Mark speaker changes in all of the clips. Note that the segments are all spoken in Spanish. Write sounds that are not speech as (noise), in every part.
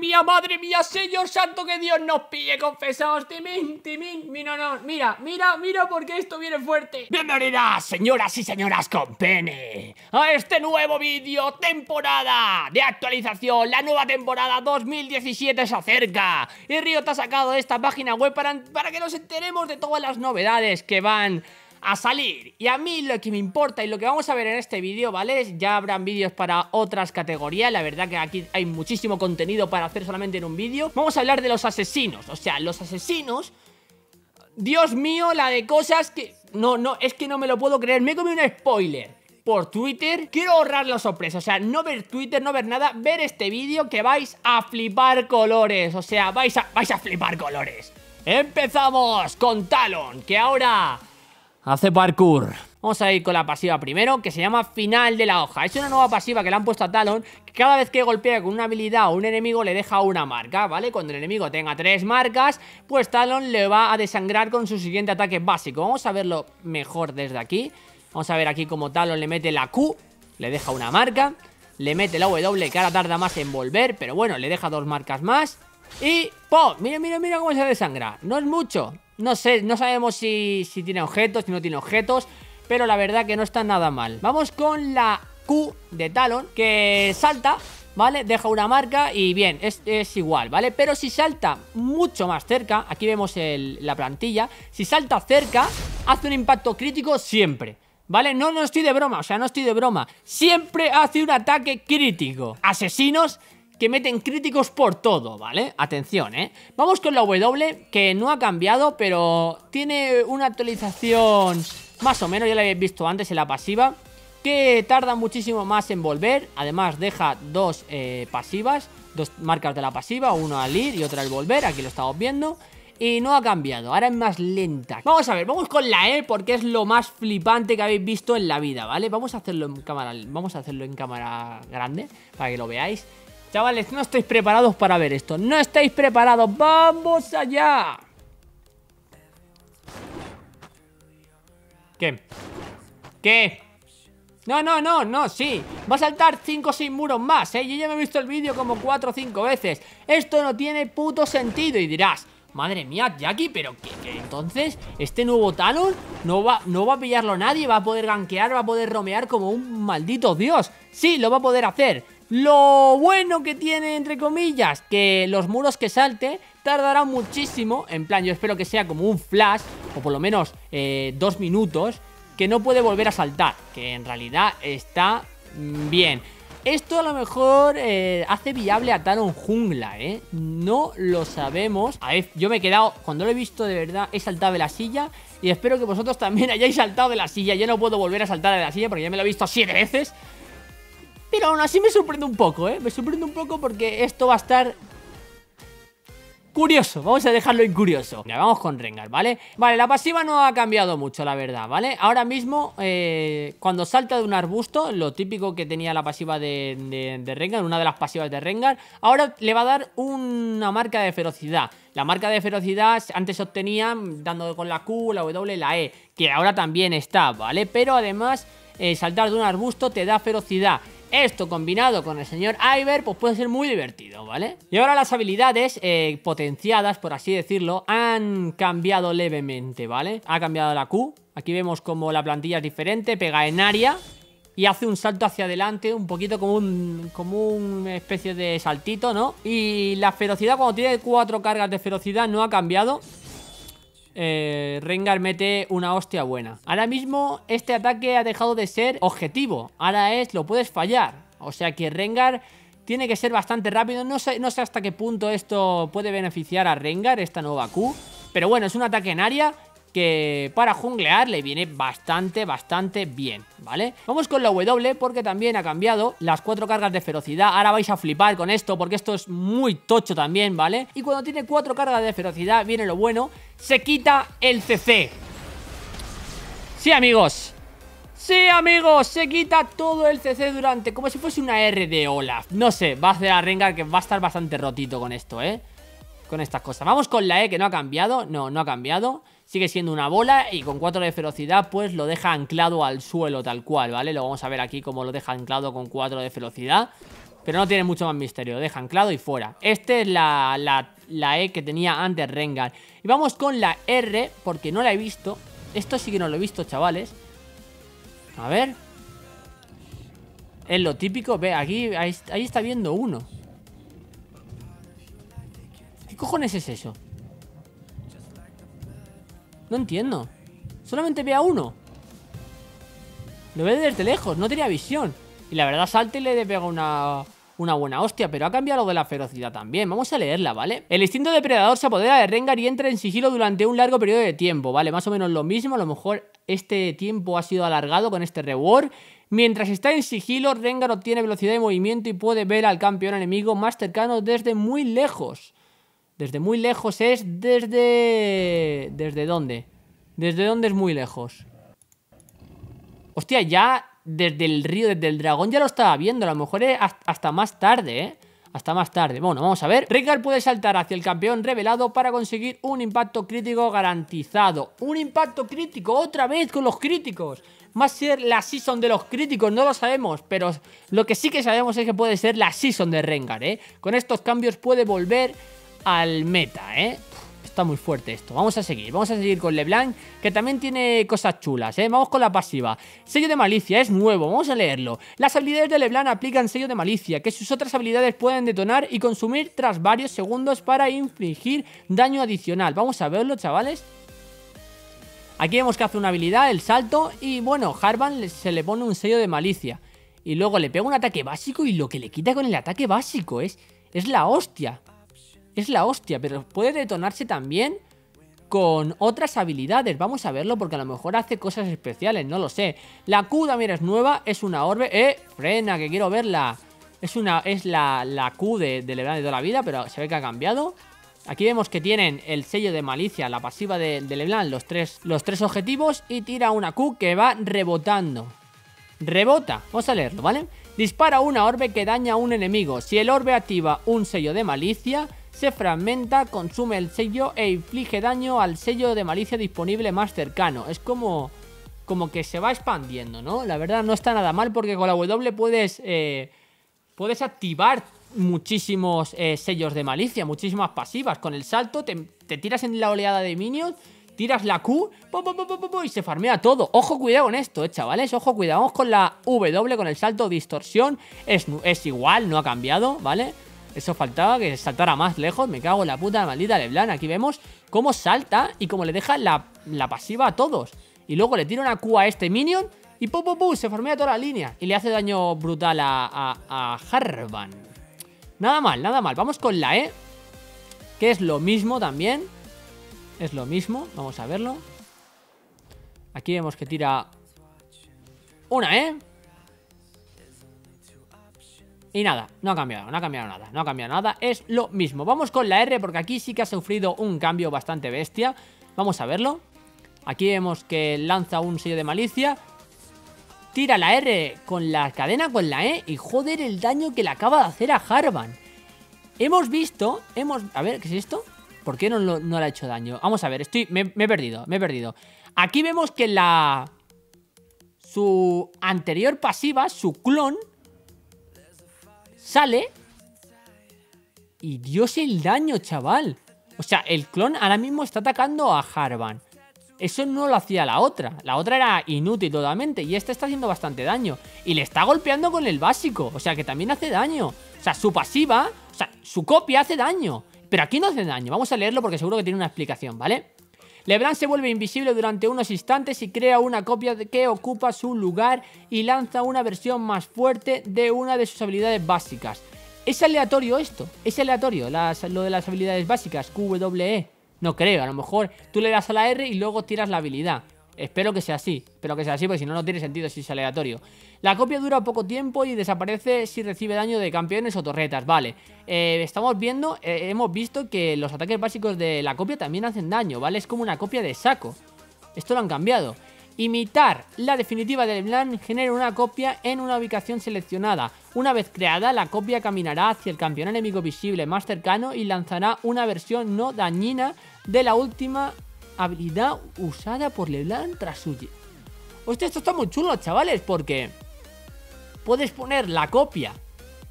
Speaker 1: mía, madre mía, Señor Santo, que Dios nos pille, confesaos, timín, timín, mira, no, mira, mira, mira, porque esto viene fuerte. Bienvenidas, señoras y señoras con pene, a este nuevo vídeo, temporada de actualización, la nueva temporada 2017 se acerca, y Río te ha sacado esta página web para, para que nos enteremos de todas las novedades que van a salir. Y a mí lo que me importa y lo que vamos a ver en este vídeo, ¿vale? Ya habrán vídeos para otras categorías, la verdad que aquí hay muchísimo contenido para hacer solamente en un vídeo. Vamos a hablar de los asesinos, o sea, los asesinos... Dios mío, la de cosas que... No, no, es que no me lo puedo creer, me he comido un spoiler por Twitter Quiero ahorrar la sorpresa, o sea, no ver Twitter, no ver nada Ver este vídeo que vais a flipar colores O sea, vais a, vais a flipar colores Empezamos con Talon, que ahora Hace parkour. Vamos a ir con la pasiva primero, que se llama Final de la Hoja. Es una nueva pasiva que le han puesto a Talon, que cada vez que golpea con una habilidad a un enemigo le deja una marca, ¿vale? Cuando el enemigo tenga tres marcas, pues Talon le va a desangrar con su siguiente ataque básico. Vamos a verlo mejor desde aquí. Vamos a ver aquí como Talon le mete la Q, le deja una marca, le mete la W, que ahora tarda más en volver, pero bueno, le deja dos marcas más. Y ¡pum! Mira, mira, mira cómo se desangra. No es mucho, no sé, no sabemos si, tiene objetos, si no tiene objetos Pero la verdad que no está nada mal Vamos con la Q de Talon Que salta, ¿vale? Deja una marca y bien, es, igual, ¿vale? Pero si salta mucho más cerca Aquí vemos la plantilla Si salta cerca, hace un impacto crítico siempre ¿Vale? No, no estoy de broma, o sea, no estoy de broma Siempre hace un ataque crítico Asesinos que meten críticos por todo, ¿vale? Atención, ¿eh? Vamos con la W, que no ha cambiado, pero tiene una actualización más o menos, ya la habéis visto antes en la pasiva, que tarda muchísimo más en volver, además deja dos eh, pasivas, dos marcas de la pasiva, uno al ir y otra al volver, aquí lo estamos viendo, y no ha cambiado, ahora es más lenta Vamos a ver, vamos con la E porque es lo más flipante que habéis visto en la vida, ¿vale? Vamos a hacerlo en cámara, vamos a hacerlo en cámara grande para que lo veáis Chavales, no estáis preparados para ver esto No estáis preparados, ¡vamos allá! ¿Qué? ¿Qué? No, no, no, no, sí Va a saltar 5 o 6 muros más, ¿eh? Yo ya me he visto el vídeo como 4 o 5 veces Esto no tiene puto sentido Y dirás, madre mía, Jackie Pero que, entonces, este nuevo Talon no va, no va a pillarlo nadie Va a poder gankear, va a poder romear como un maldito dios Sí, lo va a poder hacer lo bueno que tiene, entre comillas, que los muros que salte tardarán muchísimo. En plan, yo espero que sea como un flash, o por lo menos eh, dos minutos, que no puede volver a saltar. Que en realidad está bien. Esto a lo mejor eh, hace viable a Talon Jungla, ¿eh? No lo sabemos. A ver, yo me he quedado, cuando lo he visto de verdad, he saltado de la silla. Y espero que vosotros también (laughs) hayáis saltado de la silla. Yo no puedo volver a saltar de la silla porque ya me lo he visto siete veces. Pero aún así me sorprende un poco, ¿eh? Me sorprende un poco porque esto va a estar curioso, vamos a dejarlo en curioso Ya, vamos con Rengar, ¿vale? Vale, la pasiva no ha cambiado mucho, la verdad, ¿vale? Ahora mismo, eh, cuando salta de un arbusto Lo típico que tenía la pasiva de, de, Rengar Una de las pasivas de Rengar Ahora le va a dar una marca de ferocidad La marca de ferocidad antes se obtenía dando con la Q, la W, la E Que ahora también está, ¿vale? Pero además, eh, saltar de un arbusto te da ferocidad esto combinado con el señor Iver, pues puede ser muy divertido, ¿vale? Y ahora las habilidades eh, potenciadas, por así decirlo, han cambiado levemente, ¿vale? Ha cambiado la Q. Aquí vemos como la plantilla es diferente, pega en área y hace un salto hacia adelante, un poquito como, un, como una especie de saltito, ¿no? Y la ferocidad, cuando tiene cuatro cargas de ferocidad, no ha cambiado eh, Rengar mete una hostia buena. Ahora mismo este ataque ha dejado de ser objetivo. Ahora es, lo puedes fallar. O sea que Rengar tiene que ser bastante rápido. No sé, no sé hasta qué punto esto puede beneficiar a Rengar, esta nueva Q. Pero bueno, es un ataque en área que para junglear le viene bastante, bastante bien, ¿vale? Vamos con la W porque también ha cambiado las cuatro cargas de ferocidad. Ahora vais a flipar con esto porque esto es muy tocho también, ¿vale? Y cuando tiene cuatro cargas de ferocidad viene lo bueno, se quita el CC. Sí, amigos. Sí, amigos, se quita todo el CC durante, como si fuese una R de Olaf. No sé, va a hacer a Rengar que va a estar bastante rotito con esto, ¿eh? Con estas cosas. Vamos con la E que no ha cambiado. No, no ha cambiado sigue siendo una bola y con 4 de velocidad pues lo deja anclado al suelo tal cual, ¿vale? Lo vamos a ver aquí como lo deja anclado con 4 de velocidad. Pero no tiene mucho más misterio. Deja anclado y fuera. Este es la, la, la E que tenía antes Rengar. Y vamos con la R, porque no la he visto. Esto sí que no lo he visto, chavales. A ver. Es lo típico. Ve, aquí, ahí, ahí está viendo uno. ¿Qué cojones es eso? No entiendo. Solamente ve a uno. Lo ve desde lejos, no tenía visión. Y la verdad, Salte le pega una, una buena hostia, pero ha cambiado lo de la ferocidad también. Vamos a leerla, ¿vale? El instinto depredador se apodera de Rengar y entra en sigilo durante un largo periodo de tiempo, ¿vale? Más o menos lo mismo, a lo mejor este tiempo ha sido alargado con este reward. Mientras está en sigilo, Rengar obtiene velocidad de movimiento y puede ver al campeón enemigo más cercano desde muy lejos. Desde muy lejos es desde... ¿Desde dónde? ¿Desde dónde es muy lejos? Hostia, ya desde el río, desde el dragón ya lo estaba viendo. A lo mejor es hasta más tarde, ¿eh? Hasta más tarde. Bueno, vamos a ver. Rengar puede saltar hacia el campeón revelado para conseguir un impacto crítico garantizado. Un impacto crítico, otra vez con los críticos. Va a ser la season de los críticos, no lo sabemos, pero lo que sí que sabemos es que puede ser la season de Rengar, ¿eh? Con estos cambios puede volver al meta, ¿eh? Está muy fuerte esto. Vamos a seguir. Vamos a seguir con LeBlanc, que también tiene cosas chulas, ¿eh? Vamos con la pasiva. Sello de malicia, es nuevo. Vamos a leerlo. Las habilidades de LeBlanc aplican sello de malicia, que sus otras habilidades pueden detonar y consumir tras varios segundos para infligir daño adicional. Vamos a verlo, chavales. Aquí vemos que hace una habilidad, el salto, y bueno, Harvan se le pone un sello de malicia. Y luego le pega un ataque básico y lo que le quita con el ataque básico es, es la hostia. Es la hostia, pero puede detonarse también con otras habilidades. Vamos a verlo porque a lo mejor hace cosas especiales, no lo sé. La Q también es nueva, es una orbe. ¡Eh! Frena, que quiero verla. Es una es la, la Q de, Leblanc de toda la vida, pero se ve que ha cambiado. Aquí vemos que tienen el sello de malicia, la pasiva de, de Leblanc, los tres, los tres objetivos y tira una Q que va rebotando. Rebota, vamos a leerlo, ¿vale? Dispara una orbe que daña a un enemigo. Si el orbe activa un sello de malicia, se fragmenta, consume el sello e inflige daño al sello de malicia disponible más cercano. Es como, como que se va expandiendo, ¿no? La verdad no está nada mal porque con la W puedes, eh, puedes activar muchísimos eh, sellos de malicia, muchísimas pasivas. Con el salto te, tiras en la oleada de minions, tiras la Q y se farmea todo. Ojo, cuidado con esto, eh, chavales. Ojo, cuidado. Vamos con la W, con el salto distorsión. Es, es igual, no ha cambiado, ¿vale? Eso faltaba, que saltara más lejos. Me cago en la puta maldita Leblanc. Aquí vemos cómo salta y cómo le deja la, pasiva a todos. Y luego le tira una Q a este minion y ¡pum, pum, pum! Se formea toda la línea. Y le hace daño brutal a, a, Harvan. Nada mal, nada mal. Vamos con la E. Que es lo mismo también. Es lo mismo. Vamos a verlo. Aquí vemos que tira una E. Y nada, no ha cambiado, no ha cambiado nada, no ha cambiado nada, es lo mismo. Vamos con la R porque aquí sí que ha sufrido un cambio bastante bestia. Vamos a verlo. Aquí vemos que lanza un sello de malicia. Tira la R con la cadena con la E y joder el daño que le acaba de hacer a Harvan. Hemos visto, hemos... A ver, ¿qué es esto? ¿Por qué no, no le ha hecho daño? Vamos a ver, estoy... Me, me he perdido, me he perdido. Aquí vemos que la... Su anterior pasiva, su clon sale y Dios el daño, chaval. O sea, el clon ahora mismo está atacando a Harvan. Eso no lo hacía la otra. La otra era inútil totalmente. Y este está haciendo bastante daño. Y le está golpeando con el básico. O sea, que también hace daño. O sea, su pasiva, o sea, su copia hace daño. Pero aquí no hace daño. Vamos a leerlo porque seguro que tiene una explicación, ¿vale? Leblanc se vuelve invisible durante unos instantes y crea una copia que ocupa su lugar y lanza una versión más fuerte de una de sus habilidades básicas. ¿Es aleatorio esto? ¿Es aleatorio lo de las habilidades básicas? QWE. No creo, a lo mejor tú le das a la R y luego tiras la habilidad. Espero que sea así, espero que sea así porque si no, no tiene sentido si es aleatorio. La copia dura poco tiempo y desaparece si recibe daño de campeones o torretas, vale. Eh, estamos viendo, eh, hemos visto que los ataques básicos de la copia también hacen daño, ¿vale? Es como una copia de saco. Esto lo han cambiado. Imitar la definitiva del LeBlanc genera una copia en una ubicación seleccionada. Una vez creada, la copia caminará hacia el campeón enemigo visible más cercano y lanzará una versión no dañina de la última habilidad usada por LeBlanc tras su... Hostia, esto está muy chulo, chavales, porque puedes poner la copia,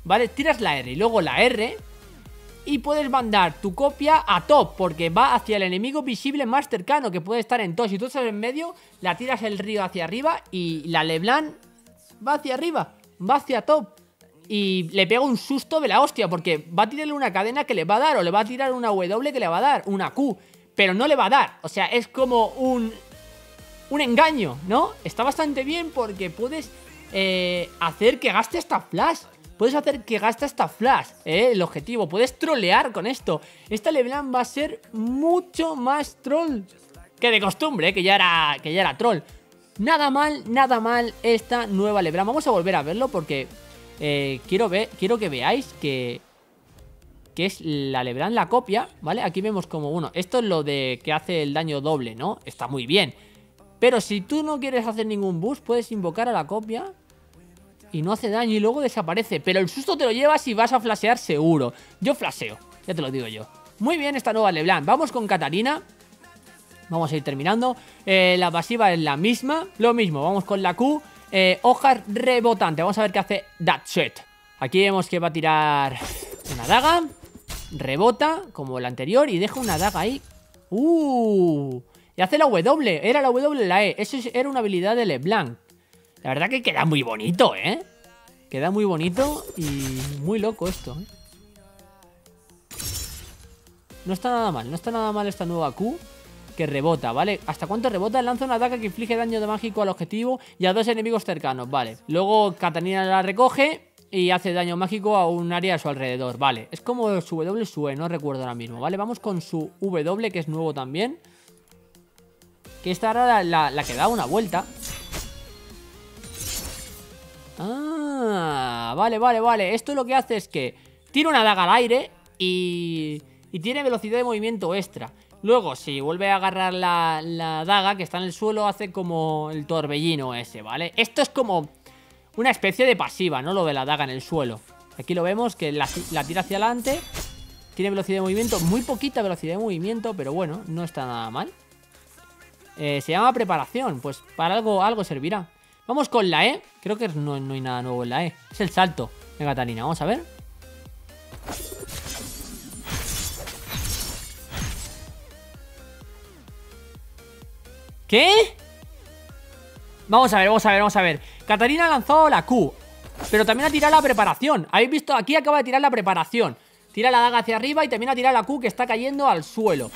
Speaker 1: ¿vale? Tiras la R y luego la R y puedes mandar tu copia a top porque va hacia el enemigo visible más cercano que puede estar en top. Si tú estás en medio, la tiras el río hacia arriba y la Leblanc va hacia arriba, va hacia top. Y le pega un susto de la hostia porque va a tirarle una cadena que le va a dar o le va a tirar una W que le va a dar, una Q, pero no le va a dar. O sea, es como un, un engaño, ¿no? Está bastante bien porque puedes eh, hacer que gaste esta flash. Puedes hacer que gaste esta flash, ¿eh? el objetivo. Puedes trolear con esto. Esta Leblanc va a ser mucho más troll que de costumbre, ¿eh? que, ya era, que ya era troll. Nada mal, nada mal esta nueva Leblanc. Vamos a volver a verlo porque eh, quiero, ver, quiero que veáis que, que es la Leblanc la copia, ¿vale? Aquí vemos como, uno esto es lo de que hace el daño doble, ¿no? Está muy bien. Pero si tú no quieres hacer ningún boost, puedes invocar a la copia y no hace daño y luego desaparece. Pero el susto te lo llevas y vas a flashear seguro. Yo flasheo, ya te lo digo yo. Muy bien esta nueva Leblanc. Vamos con Katarina. Vamos a ir terminando. Eh, la pasiva es la misma. Lo mismo, vamos con la Q. Eh, hojas rebotante. Vamos a ver qué hace That Shit. Aquí vemos que va a tirar una daga. Rebota, como la anterior, y deja una daga ahí. ¡Uh! Y hace la W. Era la W la E. Eso era una habilidad de LeBlanc. La verdad que queda muy bonito, ¿eh? Queda muy bonito y muy loco esto, ¿eh? No está nada mal, no está nada mal esta nueva Q que rebota, ¿vale? ¿Hasta cuánto rebota? Lanza una ataque que inflige daño de mágico al objetivo y a dos enemigos cercanos, vale. Luego Katarina la recoge y hace daño mágico a un área a su alrededor, vale. Es como su W su no recuerdo ahora mismo, ¿vale? Vamos con su W, que es nuevo también. Que esta era la, la que da una vuelta. Ah, vale, vale, vale. Esto lo que hace es que tira una daga al aire y, y tiene velocidad de movimiento extra. Luego, si vuelve a agarrar la, la, daga que está en el suelo, hace como el torbellino ese, ¿vale? Esto es como una especie de pasiva, ¿no? Lo de la daga en el suelo. Aquí lo vemos que la, tira hacia adelante. Tiene velocidad de movimiento, muy poquita velocidad de movimiento, pero bueno, no está nada mal. Eh, se llama preparación, pues para algo, algo servirá. Vamos con la E. Creo que no, hay nada nuevo en la E. Es el salto de Catalina. Vamos a ver. ¿Qué? Vamos a ver, vamos a ver, vamos a ver. Catarina ha lanzado la Q. Pero también ha tirado la preparación. ¿Habéis visto? Aquí acaba de tirar la preparación. Tira la daga hacia arriba y también ha tirado la Q que está cayendo al suelo.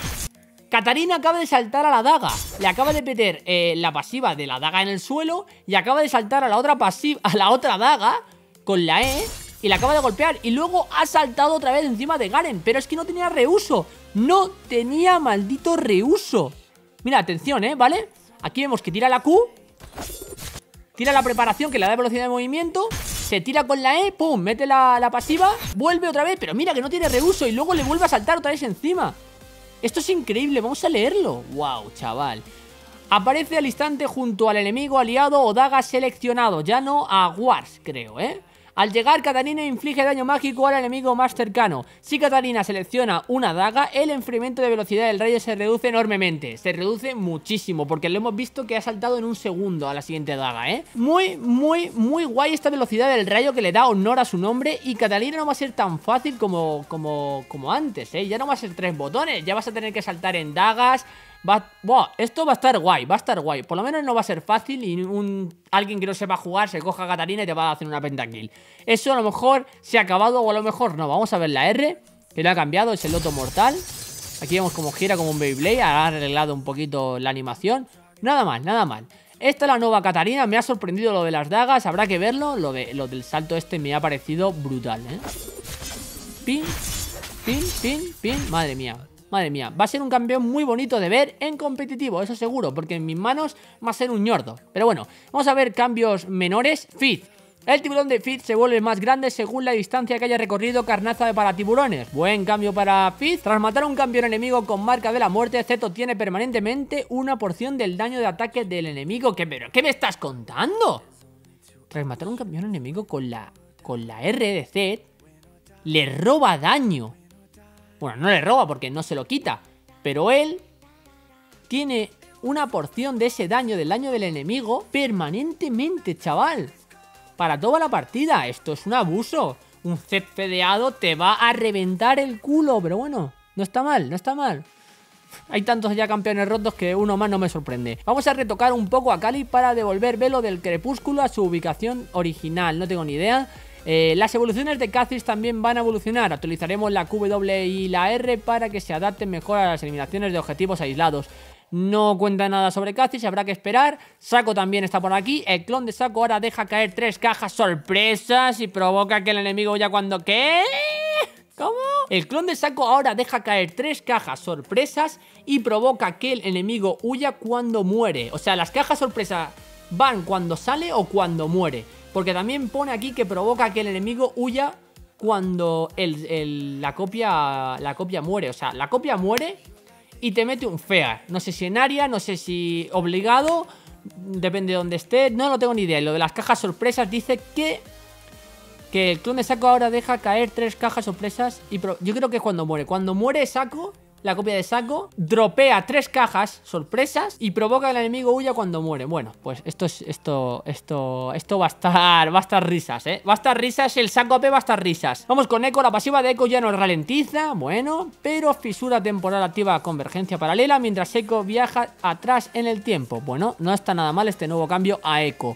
Speaker 1: Catarina acaba de saltar a la daga. Le acaba de meter eh, la pasiva de la daga en el suelo y acaba de saltar a la otra pasiva, (laughs) a la otra daga con la E y la acaba de golpear. Y luego ha saltado otra vez encima de Garen. Pero es que no tenía reuso. No tenía maldito reuso. Mira, atención, ¿eh? ¿Vale? Aquí vemos que tira la Q. Tira la preparación que le da velocidad de movimiento. Se tira con la E, pum, mete la, la pasiva. Vuelve otra vez, pero mira que no tiene reuso. Y luego le vuelve a saltar otra vez encima. Esto es increíble, vamos a leerlo. Wow, chaval. Aparece al instante junto al enemigo aliado o daga seleccionado, ya no a Wars, creo, ¿eh? Al llegar, Katarina inflige daño mágico al enemigo más cercano. Si Katarina selecciona una daga, el enfriamiento de velocidad del rayo se reduce enormemente. Se reduce muchísimo, porque lo hemos visto que ha saltado en un segundo a la siguiente daga, ¿eh? Muy, muy, muy guay esta velocidad del rayo que le da honor a su nombre. Y Katarina no va a ser tan fácil como, como, como antes, ¿eh? Ya no va a ser tres botones, ya vas a tener que saltar en dagas Esto va a estar guay, va a estar guay. Por lo menos no va a ser fácil y un, alguien que no sepa jugar se coja a Katarina y te va a hacer una pentakill. Eso a lo mejor se ha acabado o a lo mejor no. Vamos a ver la R, que lo ha cambiado, es el Loto Mortal. Aquí vemos como gira como un Beyblade, ha arreglado un poquito la animación. Nada mal, nada mal. Esta es la nueva Katarina, me ha sorprendido lo de las dagas, habrá que verlo. Lo, de, lo del salto este me ha parecido brutal, ¿eh? Pin, pin, pin, pin, madre mía. Madre mía, va a ser un campeón muy bonito de ver en competitivo, eso seguro, porque en mis manos va a ser un ñordo. Pero bueno, vamos a ver cambios menores. Fit. El tiburón de Fit se vuelve más grande según la distancia que haya recorrido carnaza para tiburones. Buen cambio para Fit. Tras matar un campeón enemigo con marca de la muerte, Zeto tiene permanentemente una porción del daño de ataque del enemigo. ¿Qué, pero, ¿qué me estás contando? Tras matar un campeón enemigo con la, con la R de Zed, le roba daño. Bueno, no le roba porque no se lo quita. Pero él tiene una porción de ese daño, del daño del enemigo, permanentemente, chaval. Para toda la partida. Esto es un abuso. un set fedeado te va a reventar el culo. Pero bueno, no está mal, no está mal. Hay tantos ya campeones rotos que uno más no me sorprende. Vamos a retocar un poco a Cali para devolver Velo del Crepúsculo a su ubicación original. No tengo ni idea. Eh, las evoluciones de Kha'Zix también van a evolucionar. Actualizaremos la QW y la R para que se adapten mejor a las eliminaciones de objetivos aislados. No cuenta nada sobre Kha'Zix, habrá que esperar. Saco también está por aquí. El clon de Saco ahora deja caer tres cajas sorpresas y provoca que el enemigo ya cuando... ¿Qué? ¿Cómo? El clon de Saco ahora deja caer tres cajas sorpresas y provoca que el enemigo huya cuando muere. O sea, las cajas sorpresas van cuando sale o cuando muere. Porque también pone aquí que provoca que el enemigo huya cuando la, copia, la copia muere. O sea, la copia muere y te mete un fea. No sé si en área, no sé si obligado, depende de dónde esté. No, no tengo ni idea. Y lo de las cajas sorpresas dice que... Que el clon de Saco ahora deja caer tres cajas sorpresas y yo creo que es cuando muere. Cuando muere Saco, la copia de saco, dropea tres cajas sorpresas y provoca que el enemigo huya cuando muere. Bueno, pues esto es esto esto esto va a estar va a estar risas, ¿eh? Va a estar risas, el saco AP va a estar risas. Vamos con Echo, la pasiva de Echo ya nos ralentiza, bueno, pero fisura temporal activa convergencia paralela mientras Echo viaja atrás en el tiempo. Bueno, no está nada mal este nuevo cambio a Echo.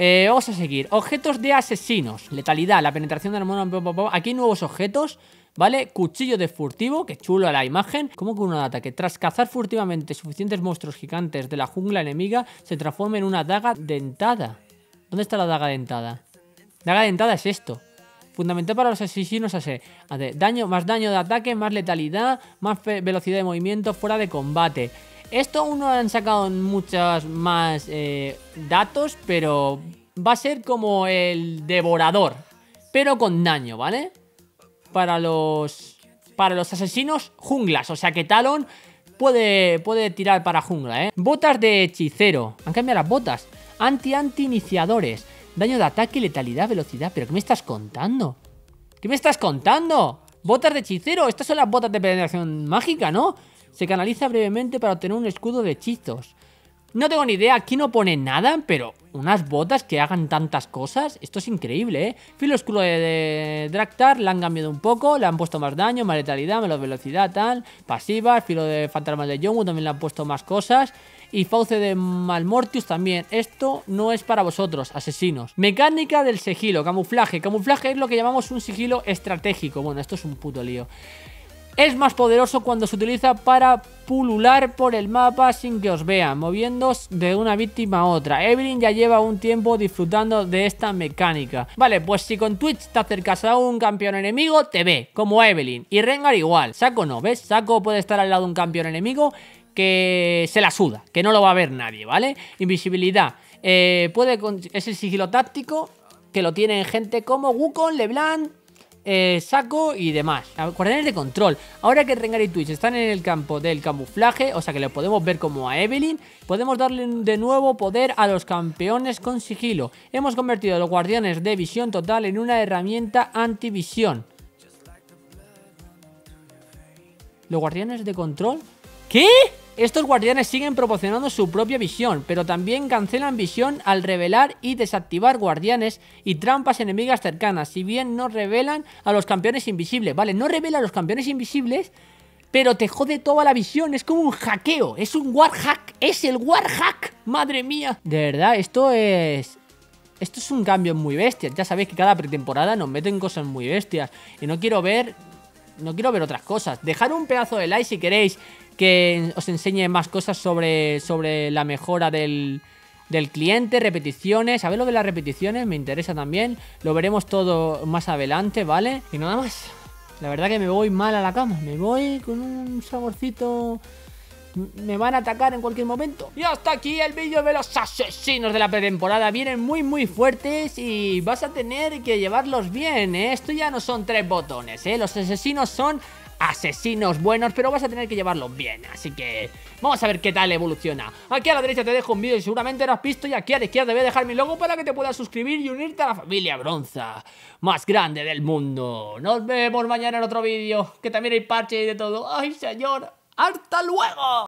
Speaker 1: Eh, vamos a seguir. Objetos de asesinos. Letalidad, la penetración de la Aquí hay nuevos objetos. ¿Vale? Cuchillo de furtivo, que chulo la imagen. Como con un ataque. Tras cazar furtivamente suficientes monstruos gigantes de la jungla enemiga, se transforma en una daga dentada. ¿Dónde está la daga dentada? Daga dentada es esto. Fundamental para los asesinos así. Daño, más daño de ataque, más letalidad, más velocidad de movimiento fuera de combate. Esto aún no han sacado muchos más eh, datos, pero va a ser como el devorador, pero con daño, ¿vale? Para los para los asesinos junglas. O sea que Talon puede, puede tirar para jungla, ¿eh? Botas de hechicero. Han cambiado las botas. Anti-anti-iniciadores. Daño de ataque, letalidad, velocidad. ¿Pero qué me estás contando? ¿Qué me estás contando? Botas de hechicero. Estas son las botas de penetración mágica, ¿no? Se canaliza brevemente para obtener un escudo de hechizos. No tengo ni idea, aquí no pone nada, pero unas botas que hagan tantas cosas, esto es increíble, ¿eh? Filo oscuro de, Draktar, la han cambiado un poco, le han puesto más daño, más letalidad, menos velocidad, tal, pasiva, filo de fantasmas de Yomu también le han puesto más cosas. Y Fauce de Malmortius también. Esto no es para vosotros, asesinos. Mecánica del sigilo, camuflaje. Camuflaje es lo que llamamos un sigilo estratégico. Bueno, esto es un puto lío. Es más poderoso cuando se utiliza para pulular por el mapa sin que os vean, moviéndose de una víctima a otra. Evelyn ya lleva un tiempo disfrutando de esta mecánica. Vale, pues si con Twitch te acercas a un campeón enemigo, te ve, como Evelyn. Y Rengar igual. Saco no, ¿ves? Saco puede estar al lado de un campeón enemigo que se la suda, que no lo va a ver nadie, ¿vale? Invisibilidad. Eh, puede es el sigilo táctico que lo tienen gente como Wukong, Leblanc, eh, saco y demás. Guardianes de control. Ahora que Rengar y Twitch están en el campo del camuflaje, o sea que le podemos ver como a Evelyn, podemos darle de nuevo poder a los campeones con sigilo. Hemos convertido a los guardianes de visión total en una herramienta antivisión. ¿Los guardianes de control? ¿Qué? Estos guardianes siguen proporcionando su propia visión, pero también cancelan visión al revelar y desactivar guardianes y trampas enemigas cercanas, si bien no revelan a los campeones invisibles. Vale, no revela a los campeones invisibles, pero te jode toda la visión, es como un hackeo, es un warhack, es el warhack, madre mía. De verdad, esto es... Esto es un cambio muy bestia, ya sabéis que cada pretemporada nos meten cosas muy bestias y no quiero ver... No quiero ver otras cosas. Dejar un pedazo de like si queréis que os enseñe más cosas sobre, sobre la mejora del, del cliente, repeticiones. A ver lo de las repeticiones, me interesa también. Lo veremos todo más adelante, ¿vale? Y nada más. La verdad que me voy mal a la cama. Me voy con un saborcito... Me van a atacar en cualquier momento. Y hasta aquí el vídeo de los asesinos de la pretemporada. Vienen muy muy fuertes y vas a tener que llevarlos bien, ¿eh? Esto ya no son tres botones, ¿eh? Los asesinos son asesinos buenos, pero vas a tener que llevarlos bien. Así que vamos a ver qué tal evoluciona. Aquí a la derecha te dejo un vídeo y seguramente lo has visto. Y aquí a la izquierda voy a dejar mi logo para que te puedas suscribir y unirte a la familia Bronza, más grande del mundo. Nos vemos mañana en otro vídeo, que también hay parche y de todo. ¡Ay, señor! ¡Hasta luego!